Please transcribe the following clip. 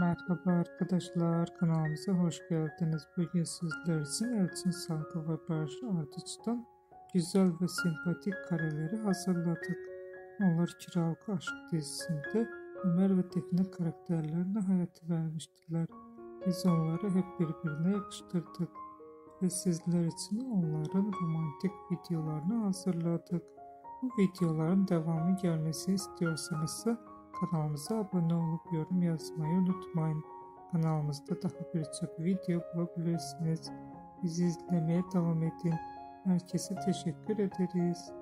Merhaba arkadaşlar kanalımıza hoş geldiniz. Bugün sizler için Elçin Salkı ve Barış Ardıç'tan güzel ve sempatik kareleri hazırladık. Onlar Kiralık Aşk dizisinde Ömer ve Defne karakterlerine hayat vermiştiler. Biz onları hep birbirine yakıştırdık ve sizler için onların romantik videolarını hazırladık. Bu videoların devamı gelmesini istiyorsanız kanalımıza abone olup yorum yazmayı unutmayın. Kanalımızda daha birçok video bulabilirsiniz. Bizi izlemeye devam edin. Herkese teşekkür ederiz.